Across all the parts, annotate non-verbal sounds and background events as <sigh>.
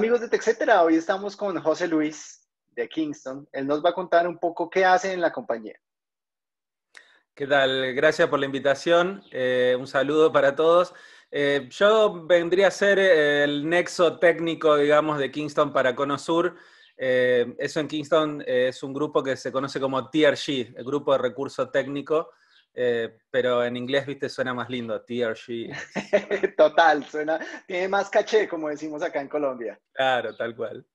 amigos de TechCetera, hoy estamos con José Luis de Kingston. Él nos va a contar un poco qué hace en la compañía. ¿Qué tal? Gracias por la invitación. Eh, un saludo para todos. Eh, yo vendría a ser el nexo técnico, digamos, de Kingston para Conosur. Eh, eso en Kingston es un grupo que se conoce como TRG, el Grupo de Recurso Técnico, pero en inglés, viste, suena más lindo, TRG. <laughs> Total, suena, tiene más caché, como decimos acá en Colombia. Claro, tal cual.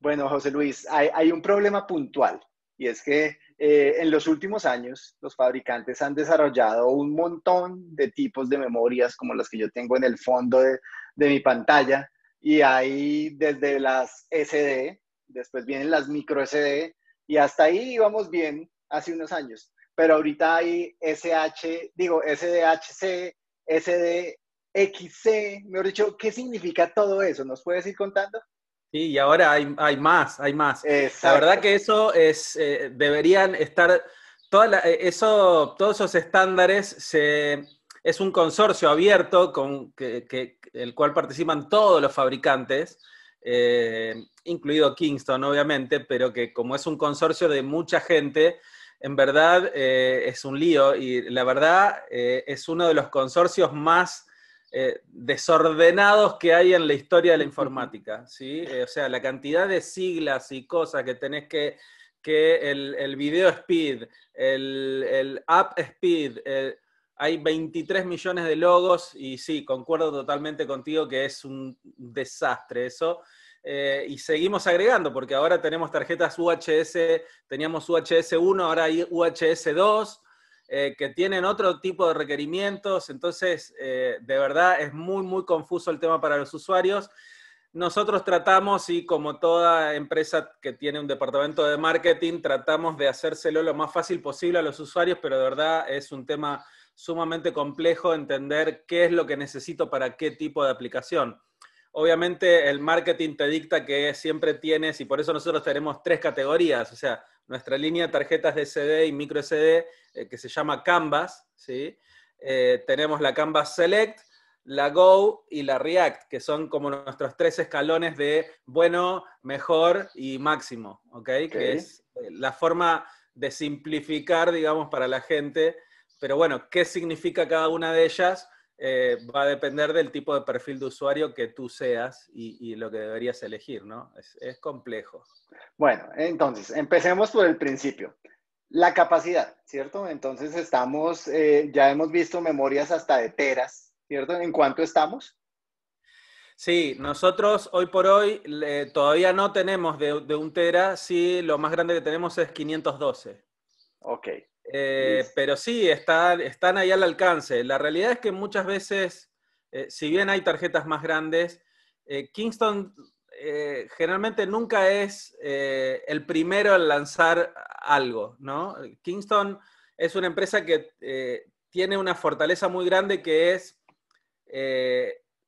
Bueno, José Luis, hay un problema puntual y es que eh, en los últimos años los fabricantes han desarrollado un montón de tipos de memorias como las que yo tengo en el fondo de, mi pantalla y hay desde las SD, después vienen las micro SD y hasta ahí íbamos bien hace unos años, pero ahorita hay SH, digo SDHC, SDXC, mejor dicho, ¿qué significa todo eso? ¿Nos puedes ir contando? Sí, y ahora hay, hay más, hay más. La verdad que eso es, eh, deberían estar, toda eh, eso, todos esos estándares se, es un consorcio abierto con que, el cual participan todos los fabricantes, eh, incluido Kingston, obviamente, pero que como es un consorcio de mucha gente, en verdad es un lío y la verdad es uno de los consorcios más eh, desordenados que hay en la historia de la informática, <laughs> ¿sí? Eh, o sea, la cantidad de siglas y cosas que tenés que, que el, video speed, el, app speed, eh, hay 23 millones de logos y sí, concuerdo totalmente contigo que es un desastre eso. Y seguimos agregando, porque ahora tenemos tarjetas UHS, teníamos UHS 1, ahora hay UHS 2, eh, que tienen otro tipo de requerimientos, entonces eh, de verdad es muy, muy confuso el tema para los usuarios. Nosotros tratamos, y como toda empresa que tiene un departamento de marketing, tratamos de hacérselo lo más fácil posible a los usuarios, pero de verdad es un tema sumamente complejo entender qué es lo que necesito para qué tipo de aplicación. Obviamente el marketing te dicta que siempre tienes, y por eso nosotros tenemos tres categorías, o sea, nuestra línea de tarjetas de SD y micro SD, eh, que se llama Canvas, ¿sí? Eh, tenemos la Canvas Select, la Go y la React, que son como nuestros tres escalones de bueno, mejor y máximo, ¿ok? Que es eh, la forma de simplificar, digamos, para la gente. Pero bueno, ¿qué significa cada una de ellas? Va a depender del tipo de perfil de usuario que tú seas y, lo que deberías elegir, ¿no? es complejo. Bueno, entonces, empecemos por el principio. La capacidad, ¿cierto? Entonces estamos, eh, ya hemos visto memorias hasta de teras, ¿cierto? ¿En cuánto estamos? Sí, nosotros hoy por hoy todavía no tenemos de, un tera, sí, lo más grande que tenemos es 512. Ok. Eh, pero sí, están ahí al alcance. La realidad es que muchas veces, eh, si bien hay tarjetas más grandes, Kingston eh, generalmente nunca es el primero en lanzar algo, ¿no? Kingston es una empresa que tiene una fortaleza muy grande que es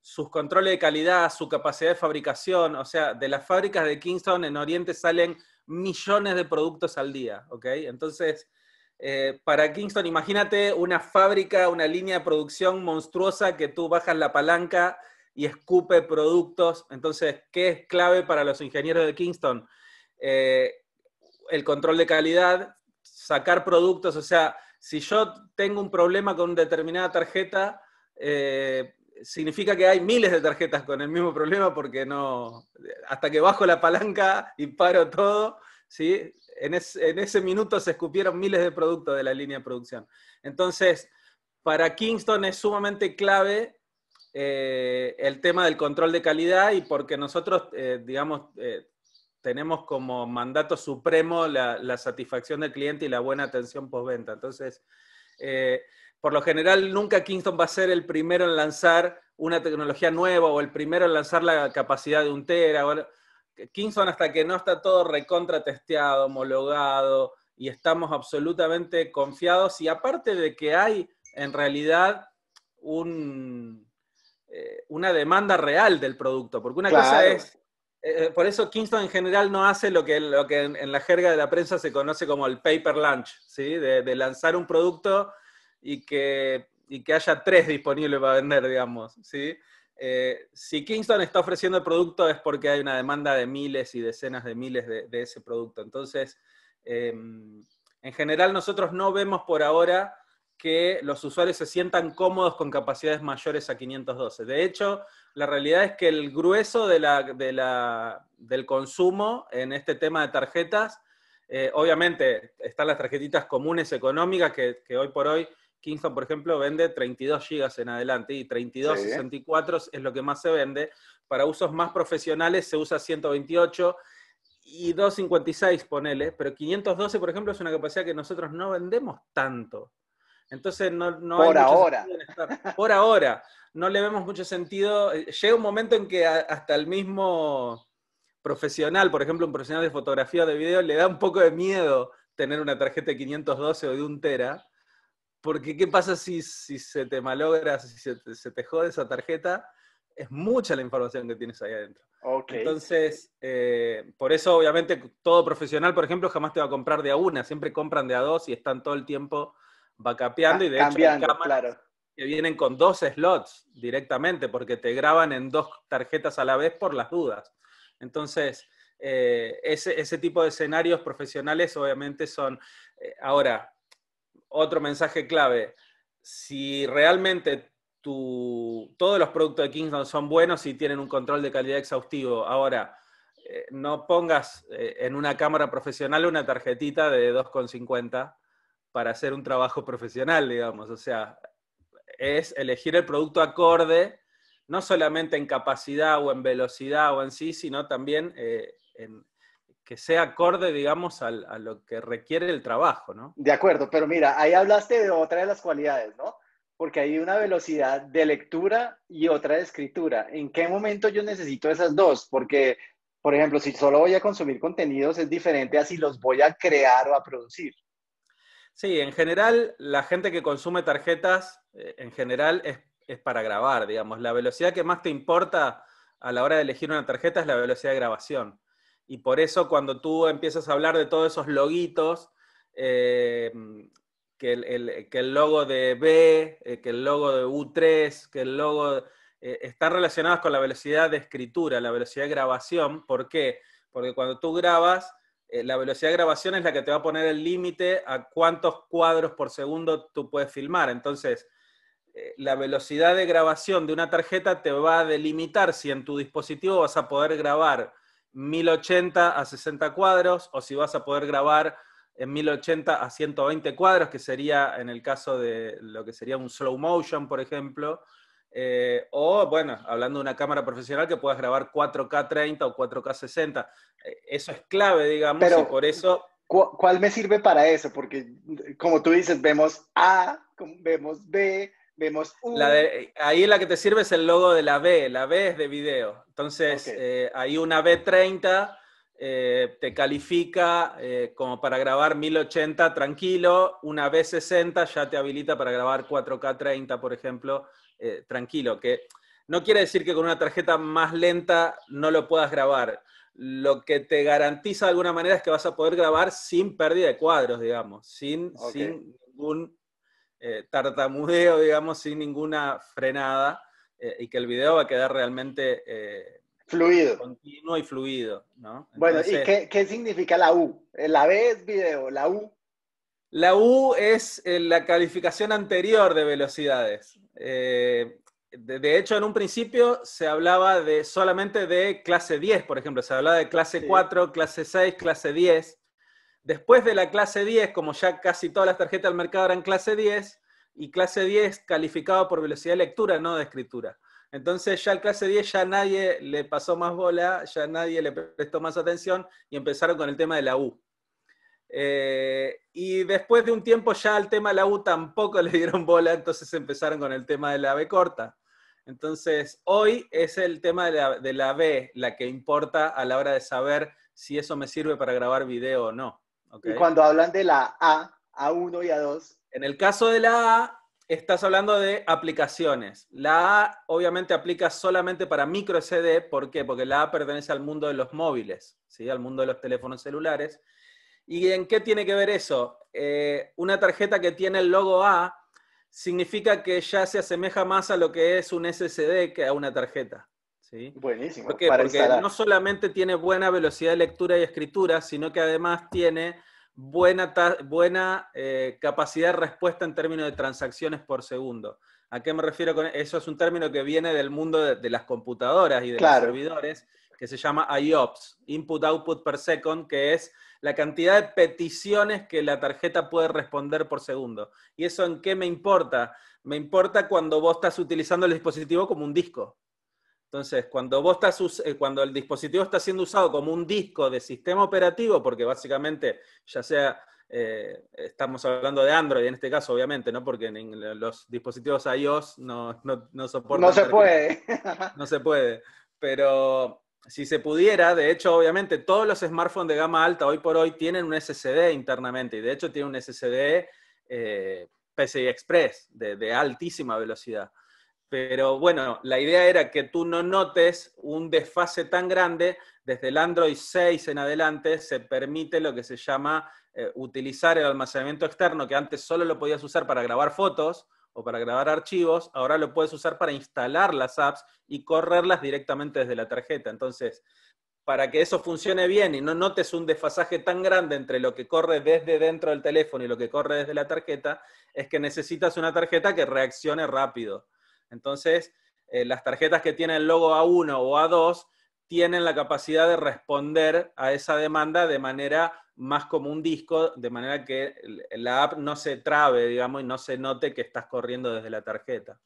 sus controles de calidad, su capacidad de fabricación, o sea, de las fábricas de Kingston en Oriente salen millones de productos al día, ¿ok? Entonces, para Kingston, imagínate una fábrica, una línea de producción monstruosa que tú bajas la palanca y escupe productos. Entonces, ¿qué es clave para los ingenieros de Kingston? Eh, el control de calidad, sacar productos, o sea, si yo tengo un problema con determinada tarjeta, eh, significa que hay miles de tarjetas con el mismo problema porque no, hasta que bajo la palanca y paro todo, ¿sí? en, ese minuto se escupieron miles de productos de la línea de producción. Entonces, para Kingston es sumamente clave eh, el tema del control de calidad y porque nosotros, eh, digamos, eh, tenemos como mandato supremo la, satisfacción del cliente y la buena atención postventa. Entonces, por lo general, nunca Kingston va a ser el primero en lanzar una tecnología nueva o el primero en lanzar la capacidad de un tera. Kingston hasta que no está todo recontra testeado, homologado y estamos absolutamente confiados y aparte de que hay en realidad un, eh, una demanda real del producto, porque una cosa es, eh, eh, por eso Kingston en general no hace lo que, lo que en, la jerga de la prensa se conoce como el paper launch, ¿sí? de, lanzar un producto y que, que haya tres disponibles para vender, digamos. ¿sí? Eh, si Kingston está ofreciendo el producto es porque hay una demanda de miles y decenas de miles de, ese producto. Entonces, em, en general nosotros no vemos por ahora que los usuarios se sientan cómodos con capacidades mayores a 512. De hecho, la realidad es que el grueso del consumo en este tema de tarjetas, eh, obviamente están las tarjetitas comunes económicas que, hoy por hoy Kingston, por ejemplo, vende 32 GB en adelante y 32, 64 es lo que más se vende. Para usos más profesionales se usa 128 y 256, ponele, pero 512, por ejemplo, es una capacidad que nosotros no vendemos tanto. Entonces no, no por ahora. Por ahora. No le vemos mucho sentido. Eh, llega un momento en que hasta el mismo profesional, por ejemplo, un profesional de fotografía o de video, le da un poco de miedo tener una tarjeta de 512 o de un tera, porque ¿qué pasa si, si se te malogra, si se te, jode esa tarjeta? Es mucha la información que tienes ahí adentro. Entonces, eh, por eso obviamente todo profesional, por ejemplo, jamás te va a comprar de a una, siempre compran de a dos y están todo el tiempo va capeando y de hecho hay cámaras que vienen con dos slots directamente porque te graban en dos tarjetas a la vez por las dudas. Entonces, eh, ese, tipo de escenarios profesionales obviamente son... Eh, ahora, otro mensaje clave, si realmente todos los productos de Kingston son buenos y tienen un control de calidad exhaustivo, ahora, eh, no pongas en una cámara profesional una tarjetita de 2,50 para hacer un trabajo profesional, digamos. O sea, es elegir el producto acorde, no solamente en capacidad o en velocidad o en sí, sino también eh, en que sea acorde, digamos, a, lo que requiere el trabajo, ¿no? De acuerdo, pero mira, ahí hablaste de otra de las cualidades, ¿no? Porque hay una velocidad de lectura y otra de escritura. ¿En qué momento yo necesito esas dos? Porque, por ejemplo, si solo voy a consumir contenidos es diferente a si los voy a crear o a producir. Sí, en general, la gente que consume tarjetas, eh, en general, es, para grabar, digamos. La velocidad que más te importa a la hora de elegir una tarjeta es la velocidad de grabación. Y por eso cuando tú empiezas a hablar de todos esos loguitos, eh, que, el, logo de B, eh, que el logo de U3, que el logo... están relacionados con la velocidad de escritura, la velocidad de grabación. ¿Por qué? Porque cuando tú grabas, eh, la velocidad de grabación es la que te va a poner el límite a cuántos cuadros por segundo tú puedes filmar. Entonces, eh, la velocidad de grabación de una tarjeta te va a delimitar si en tu dispositivo vas a poder grabar 1080 a 60 cuadros o si vas a poder grabar en 1080 a 120 cuadros, que sería en el caso de lo que sería un slow motion, por ejemplo, eh, o, bueno, hablando de una cámara profesional que puedas grabar 4K 30 o 4K 60. Eh, eso es clave, digamos, y por eso... ¿Cuál me sirve para eso? Porque, como tú dices, vemos A, vemos B, vemos U. ahí la que te sirve es el logo de la B. La B es de video. Entonces, eh, ahí una B30 te califica como para grabar 1080 tranquilo. Una B60 ya te habilita para grabar 4K 30, por ejemplo. Eh, tranquilo, que no quiere decir que con una tarjeta más lenta no lo puedas grabar. Lo que te garantiza de alguna manera es que vas a poder grabar sin pérdida de cuadros, digamos, sin, sin ningún eh, tartamudeo, digamos, sin ninguna frenada, eh, y que el video va a quedar realmente fluido. Continuo y fluido, bueno, ¿y qué, qué, significa la U? La B es video, la U. La U es la calificación anterior de velocidades. Eh, de, hecho, en un principio se hablaba de solamente de clase 10, por ejemplo, se hablaba de clase 4, clase 6, clase 10. Después de la clase 10, como ya casi todas las tarjetas del mercado eran clase 10, y clase 10 calificado por velocidad de lectura, no de escritura. Entonces ya el clase 10 ya nadie le pasó más bola, ya nadie le prestó más atención y empezaron con el tema de la U. Eh, y después de un tiempo ya al tema de la U tampoco <laughs> le dieron bola, entonces empezaron con el tema de la B corta. Entonces, hoy es el tema de la, de la B la que importa a la hora de saber si eso me sirve para grabar video o no. Y cuando hablan de la A, A1 y A2. En el caso de la A, estás hablando de aplicaciones. La A obviamente aplica solamente para micro SD. ¿Por qué? Porque la A pertenece al mundo de los móviles, ¿sí? al mundo de los teléfonos celulares. ¿Y en qué tiene que ver eso? Eh, una tarjeta que tiene el logo A significa que ya se asemeja más a lo que es un SSD que a una tarjeta. ¿Sí? Buenísimo. Porque no solamente tiene buena velocidad de lectura y escritura, sino que además tiene buena, buena eh, capacidad de respuesta en términos de transacciones por segundo. ¿A qué me refiero con eso? Es un término que viene del mundo de, las computadoras y de los servidores, que se llama IOPS, Input Output Per Second, que es la cantidad de peticiones que la tarjeta puede responder por segundo. ¿Y eso en qué me importa? Me importa cuando vos estás utilizando el dispositivo como un disco. Entonces, cuando, vos estás, eh, cuando el dispositivo está siendo usado como un disco de sistema operativo, porque básicamente ya sea, eh, estamos hablando de Android en este caso, obviamente, ¿no? Porque en los dispositivos iOS no, no, no soportan. No se puede. <laughs> no se puede. Pero si se pudiera, de hecho, obviamente, todos los smartphones de gama alta hoy por hoy tienen un SSD internamente y de hecho tienen un SSD eh, PCI Express de, altísima velocidad. Pero bueno, la idea era que tú no notes un desfase tan grande. Desde el Android 6 en adelante se permite lo que se llama eh, utilizar el almacenamiento externo, que antes solo lo podías usar para grabar fotos o para grabar archivos, ahora lo puedes usar para instalar las apps y correrlas directamente desde la tarjeta. Entonces, para que eso funcione bien y no notes un desfasaje tan grande entre lo que corre desde dentro del teléfono y lo que corre desde la tarjeta, es que necesitas una tarjeta que reaccione rápido. Entonces, eh, las tarjetas que tienen el logo A1 o A2 tienen la capacidad de responder a esa demanda de manera más como un disco, de manera que la app no se trabe, digamos, y no se note que estás corriendo desde la tarjeta.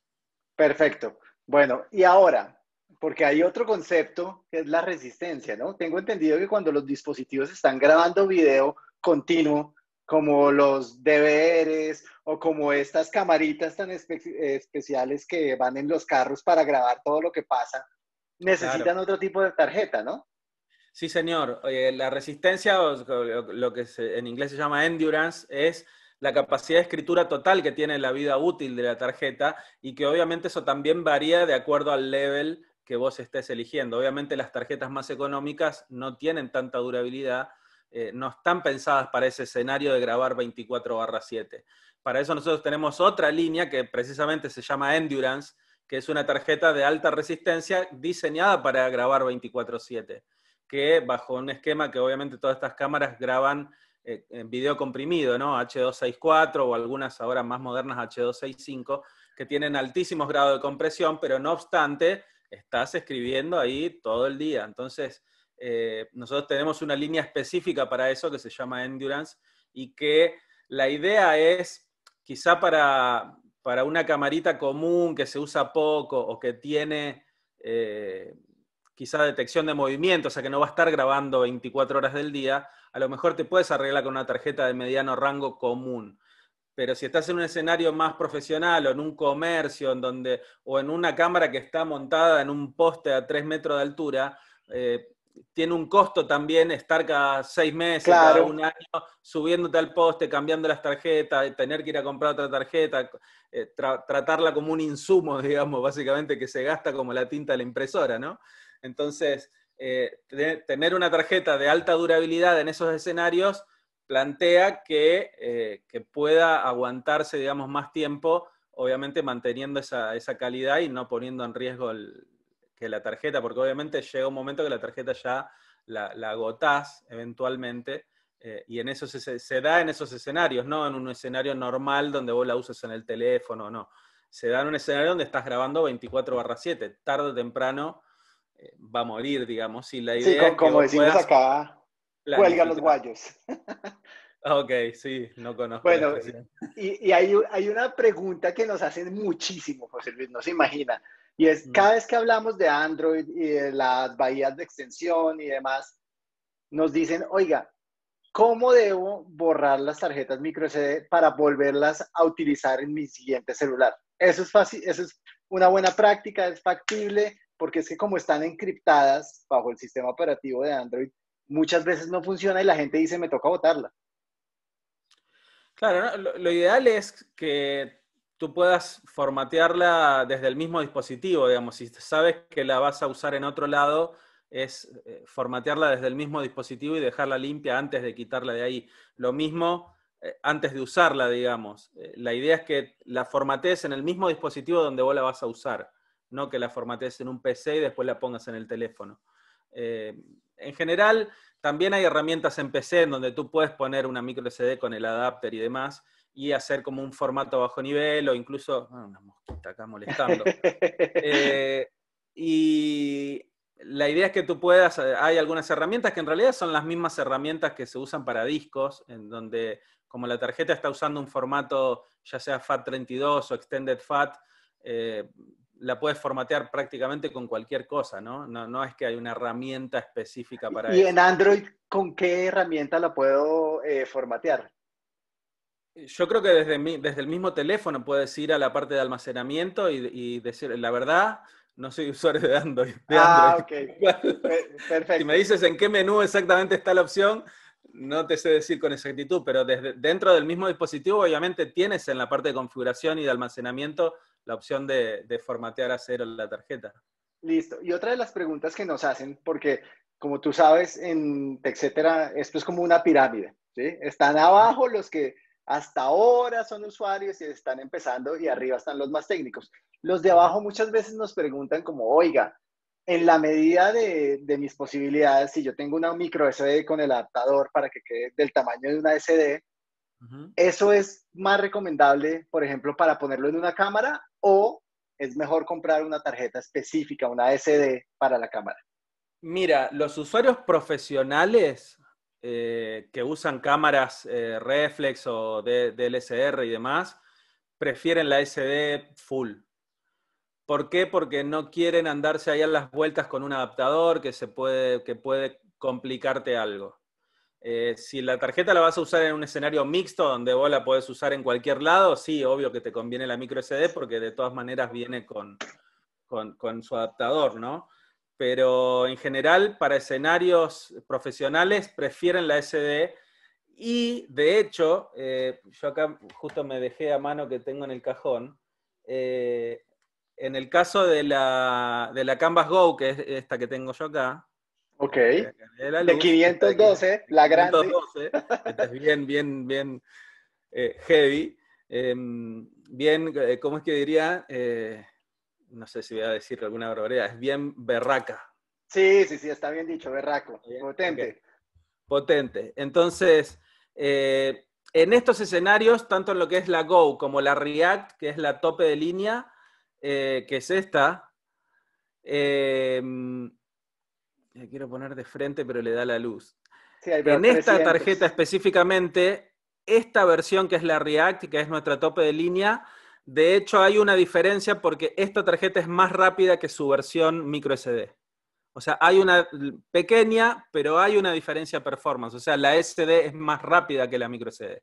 Perfecto. Bueno, y ahora, porque hay otro concepto que es la resistencia, ¿no? Tengo entendido que cuando los dispositivos están grabando video continuo, como los DVRs o como estas camaritas tan especiales que van en los carros para grabar todo lo que pasa, necesitan otro tipo de tarjeta, ¿no? Sí, señor. la resistencia, o lo que en inglés se llama endurance, es la capacidad de escritura total que tiene la vida útil de la tarjeta y que obviamente eso también varía de acuerdo al level que vos estés eligiendo. Obviamente las tarjetas más económicas no tienen tanta durabilidad, eh, no están pensadas para ese escenario de grabar 24 barra 7. Para eso nosotros tenemos otra línea que precisamente se llama Endurance, que es una tarjeta de alta resistencia diseñada para grabar 24/7 que bajo un esquema que obviamente todas estas cámaras graban eh, en video comprimido, ¿no? H264 o algunas ahora más modernas H265, que tienen altísimos grados de compresión, pero no obstante, estás escribiendo ahí todo el día. Entonces, eh, nosotros tenemos una línea específica para eso que se llama Endurance y que la idea es, quizá para, para una camarita común que se usa poco o que tiene... Eh, quizá detección de movimiento, o sea que no va a estar grabando 24 horas del día, a lo mejor te puedes arreglar con una tarjeta de mediano rango común. Pero si estás en un escenario más profesional o en un comercio en donde, o en una cámara que está montada en un poste a 3 metros de altura, eh, tiene un costo también estar cada seis meses, cada un año, subiéndote al poste, cambiando las tarjetas, tener que ir a comprar otra tarjeta, eh, tratarla como un insumo, <laughs> digamos, básicamente que se gasta como la tinta de la impresora, ¿no? Entonces, eh, tener una tarjeta de alta durabilidad en esos escenarios plantea eh, que, pueda aguantarse, digamos, más tiempo, obviamente manteniendo esa, calidad y no poniendo en riesgo que la tarjeta, porque obviamente llega un momento que la tarjeta ya la, agotás eventualmente, eh, y en eso se, da en esos escenarios, no en un escenario normal donde vos la uses en el teléfono, no. Se da en un escenario donde estás grabando 24 barra 7, tarde o temprano va a morir, digamos. Y la idea sí, como, decimos acá, cuelga los guayos. <laughs> Ok, sí, no conozco. Bueno, y, y hay, hay, una pregunta que nos hacen muchísimo, José Luis, no se imagina. Y es, mm. cada vez que hablamos de Android y de las bahías de extensión y demás, nos dicen, oiga, ¿cómo debo borrar las tarjetas micro SD para volverlas a utilizar en mi siguiente celular? Eso es fácil, eso es una buena práctica, es factible porque es que como están encriptadas bajo el sistema operativo de Android, muchas veces no funciona y la gente dice, me toca botarla. Claro, lo, ideal es que tú puedas formatearla desde el mismo dispositivo, digamos, si sabes que la vas a usar en otro lado, es eh, formatearla desde el mismo dispositivo y dejarla limpia antes de quitarla de ahí. Lo mismo eh, antes de usarla, digamos. Eh, la idea es que la formatees en el mismo dispositivo donde vos la vas a usar, no que la formatees en un PC y después la pongas en el teléfono. En general, también hay herramientas en PC en donde tú puedes poner una micro SD con el adapter y demás y hacer como un formato bajo nivel o incluso... Ah, una mosquita acá molestando. <laughs> y la idea es que tú puedas, hay algunas herramientas que en realidad son las mismas herramientas que se usan para discos, en donde como la tarjeta está usando un formato ya sea FAT32 o Extended FAT, eh, la puedes formatear prácticamente con cualquier cosa, ¿no? ¿no? es que hay una herramienta específica para eso. ¿Y en Android con qué herramienta la puedo eh, formatear? Yo creo que desde, desde el mismo teléfono puedes ir a la parte de almacenamiento y, decir, la verdad, no soy usuario de Android. ah, ok. <laughs> Perfecto. Si me dices en qué menú exactamente está la opción, no te sé decir con exactitud, pero desde, dentro del mismo dispositivo obviamente tienes en la parte de configuración y de almacenamiento la opción de, formatear a cero la tarjeta. Listo. Y otra de las preguntas que nos hacen, porque como tú sabes, en etcétera, esto es como una pirámide, ¿sí? Están abajo los que hasta ahora son usuarios y están empezando y arriba están los más técnicos. Los de abajo muchas veces nos preguntan como, oiga, en la medida de, mis posibilidades, si yo tengo una micro SD con el adaptador para que quede del tamaño de una SD, ¿eso es más recomendable, por ejemplo, para ponerlo en una cámara o es mejor comprar una tarjeta específica, una SD para la cámara? Mira, los usuarios profesionales eh, que usan cámaras eh, reflex o DLSR y demás, prefieren la SD full. ¿Por qué? Porque no quieren andarse ahí a las vueltas con un adaptador que, se puede, que puede complicarte algo. Eh, si la tarjeta la vas a usar en un escenario mixto donde vos la podés usar en cualquier lado, sí, obvio que te conviene la micro SD porque de todas maneras viene con, con, su adaptador, ¿no? Pero en general, para escenarios profesionales, prefieren la SD. Y de hecho, eh, yo acá justo me dejé a mano que tengo en el cajón. Eh, en el caso de la, de la Canvas Go, que es esta que tengo yo acá. Ok. De, 512, la grande. 512, esta es bien, bien, bien eh, heavy. Em, bien, eh, ¿cómo es que diría? Eh, no sé si voy a decir alguna barbaridad, es bien berraca. Sí, sí, sí, está bien dicho, berraco. Potente. Potente. Entonces, en estos escenarios, tanto en lo que es la Go como la React, que es la tope de línea, eh, que es esta. La quiero poner de frente, pero le da la luz. en esta tarjeta específicamente, esta versión que es la React, que es nuestra tope de línea, de hecho hay una diferencia porque esta tarjeta es más rápida que su versión micro SD. O sea, hay una pequeña, pero hay una diferencia performance. O sea, la SD es más rápida que la micro SD.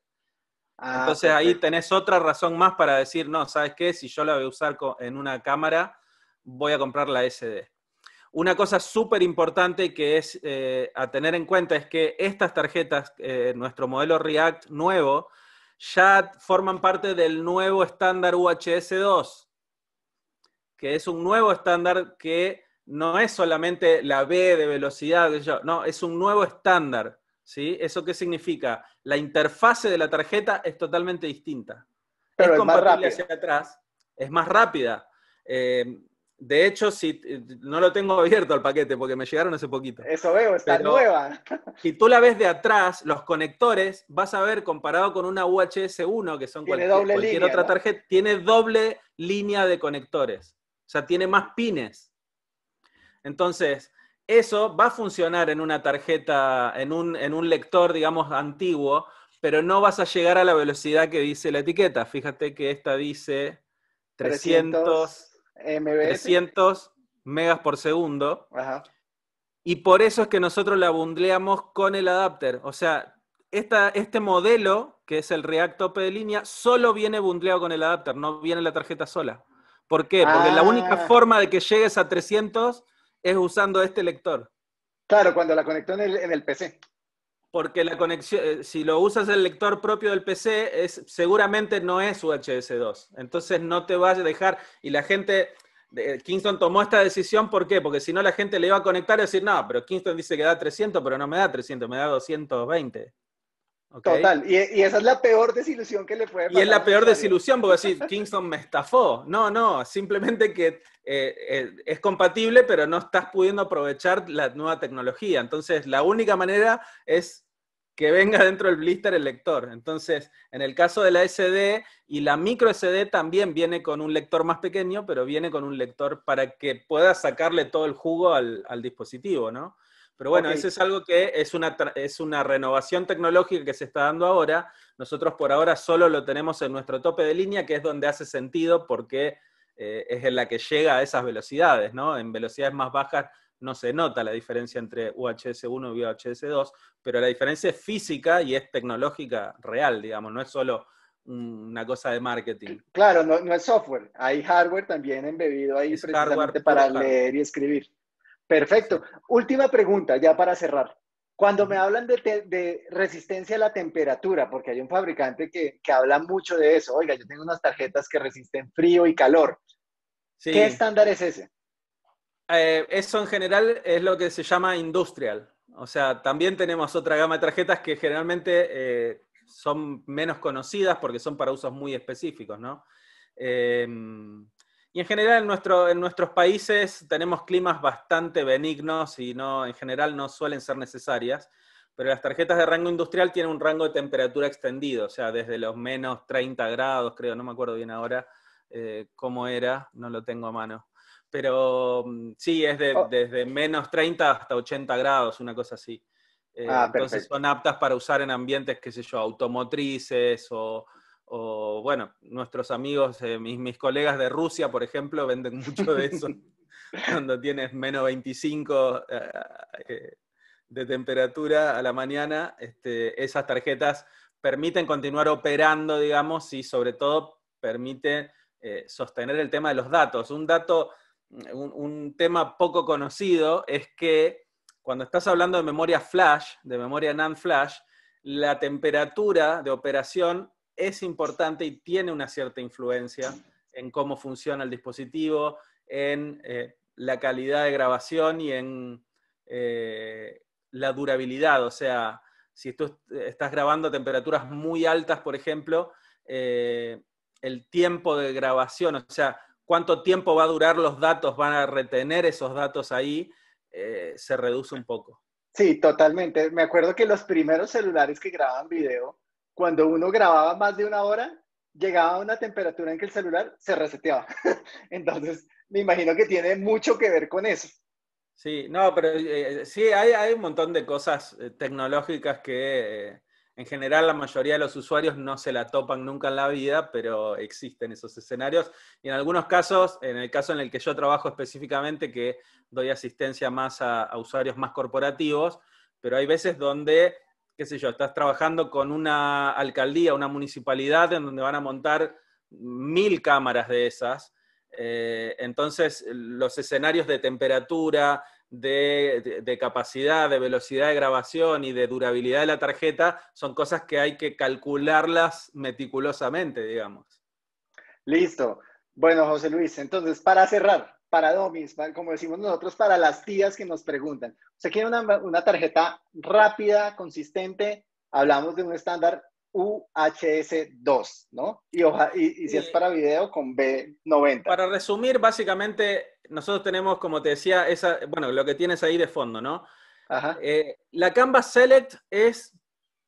Ah, Entonces ahí tenés otra razón más para decir, no, ¿sabes qué? Si yo la voy a usar en una cámara, voy a comprar la SD. Una cosa súper importante que es eh, a tener en cuenta es que estas tarjetas, eh, nuestro modelo React nuevo, ya forman parte del nuevo estándar UHS 2, que es un nuevo estándar que no es solamente la B de velocidad, no, es un nuevo estándar ¿sí? ¿Eso qué significa? La interfase de la tarjeta es totalmente distinta. Pero es, compatible hacia atrás, es más rápida. Eh, de hecho, si no lo tengo abierto el paquete porque me llegaron hace poquito. Eso veo, está nueva. Si tú la ves de atrás, los conectores, vas a ver comparado con una UHS 1, que son cualquier, otra tarjeta, tiene doble línea de conectores. O sea, tiene más pines. Entonces, eso va a funcionar en una tarjeta, en un, lector, digamos, antiguo, pero no vas a llegar a la velocidad que dice la etiqueta. Fíjate que esta dice 300, 300 megas por segundo. Y por eso es que nosotros la bundleamos con el adapter. O sea, este modelo, que es el React tope de línea, solo viene bundleado con el adapter, no viene la tarjeta sola. ¿Por qué? Porque la única ah. forma de que llegues a 300 es usando este lector. Claro, cuando la conectó en el, PC. Porque la conexión, eh, si lo usas el lector propio del PC, es, seguramente no es UHS 2. Entonces no te vas a dejar. Y la gente, Kingston tomó esta decisión, ¿por qué? Porque si no la gente le iba a conectar y decir, no, pero Kingston dice que da 300, pero no me da 300, me da 220. Total, y, esa es la peor desilusión que le puede pasar. Y es la peor desilusión, porque decir, <laughs> Kingston me estafó. No, no, simplemente que eh, eh, es compatible, pero no estás pudiendo aprovechar la nueva tecnología. Entonces, la única manera es que venga dentro del blister el lector. Entonces, en el caso de la SD y la micro SD también viene con un lector más pequeño, pero viene con un lector para que pueda sacarle todo el jugo al, al dispositivo, ¿no? Pero bueno, eso es algo que es una, es una renovación tecnológica que se está dando ahora. Nosotros por ahora solo lo tenemos en nuestro tope de línea, que es donde hace sentido porque eh, es en la que llega a esas velocidades, ¿no? En velocidades más bajas no se nota la diferencia entre UHS 1 y UHS 2, pero la diferencia es física y es tecnológica real, digamos, no es solo una cosa de marketing. Claro, no, es software, hay hardware también embebido ahí precisamente para leer y escribir. Perfecto. Última pregunta, ya para cerrar. Cuando me hablan de, resistencia a la temperatura, porque hay un fabricante que, habla mucho de eso, oiga, yo tengo unas tarjetas que resisten frío y calor. ¿Qué estándar es ese? Eh, eso en general es lo que se llama industrial. O sea, también tenemos otra gama de tarjetas que generalmente eh, son menos conocidas porque son para usos muy específicos, ¿no? Eh, y en general en, nuestro, en nuestros países tenemos climas bastante benignos y no, en general no suelen ser necesarias, pero las tarjetas de rango industrial tienen un rango de temperatura extendido, o sea, desde los menos 30 grados, creo, no me acuerdo bien ahora eh, cómo era, no lo tengo a mano. Pero mm, sí, es de, oh. desde menos 30 hasta 80 grados, una cosa así. Eh, ah, entonces son aptas para usar en ambientes, qué sé yo, automotrices o, o bueno, nuestros amigos, eh, mis, colegas de Rusia, por ejemplo, venden mucho de eso. <laughs> Cuando tienes menos 25 eh, eh, de temperatura a la mañana, este, esas tarjetas permiten continuar operando, digamos, y sobre todo permite sostener el tema de los datos. Un dato, un, un tema poco conocido es que cuando estás hablando de memoria flash, de memoria NAND flash, la temperatura de operación es importante y tiene una cierta influencia en cómo funciona el dispositivo, en eh, la calidad de grabación y en eh, la durabilidad. O sea, si tú estás grabando a temperaturas muy altas, por ejemplo, eh, el tiempo de grabación, o sea, cuánto tiempo va a durar los datos, van a retener esos datos ahí, se reduce un poco. Sí, totalmente. Me acuerdo que los primeros celulares que grababan video cuando uno grababa más de una hora, llegaba a una temperatura en que el celular se reseteaba. <laughs> Entonces, me imagino que tiene mucho que ver con eso. Sí, no, pero eh, sí, hay, un montón de cosas eh, tecnológicas que eh, en general la mayoría de los usuarios no se la topan nunca en la vida, pero existen esos escenarios. Y en algunos casos, en el caso en el que yo trabajo específicamente, que doy asistencia más a usuarios más corporativos, pero hay veces donde qué sé yo, estás trabajando con una alcaldía, una municipalidad en donde van a montar mil cámaras de esas. Eh, entonces, los escenarios de temperatura, de, capacidad, de velocidad de grabación y de durabilidad de la tarjeta son cosas que hay que calcularlas meticulosamente, digamos. Listo. Bueno, José Luis, entonces, para cerrar, para domis, como decimos nosotros, para las tías que nos preguntan. ¿Usted quiere una, una tarjeta rápida, consistente? Hablamos de un estándar UHS-2, ¿no? Y, y, si es para video, con B90. Para resumir, básicamente, nosotros tenemos, como te decía, esa, bueno, lo que tienes ahí de fondo, ¿no? Ajá. Eh, la Canvas Select es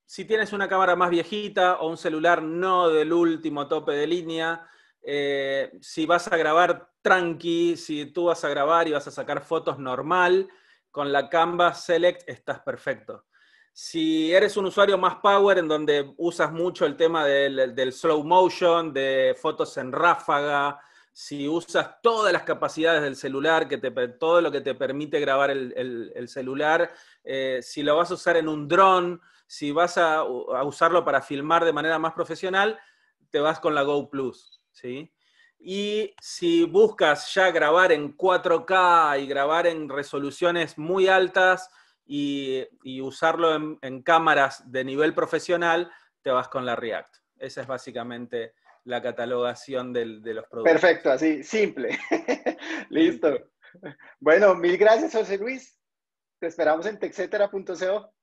si tienes una cámara más viejita o un celular no del último tope de línea, eh, si vas a grabar tranqui, si tú vas a grabar y vas a sacar fotos normal, con la Canvas Select estás perfecto. Si eres un usuario más power, en donde usas mucho el tema del, slow motion, de fotos en ráfaga, si usas todas las capacidades del celular, que te, todo lo que te permite grabar el, celular, eh, si lo vas a usar en un dron, si vas a, a, usarlo para filmar de manera más profesional, te vas con la Go Plus. ¿Sí? Y si buscas ya grabar en 4K y grabar en resoluciones muy altas y, usarlo en, cámaras de nivel profesional, te vas con la React. Esa es básicamente la catalogación de los productos. Perfecto, así, simple. <laughs> Listo. Bueno, mil gracias, José Luis. Te esperamos en texetera.co.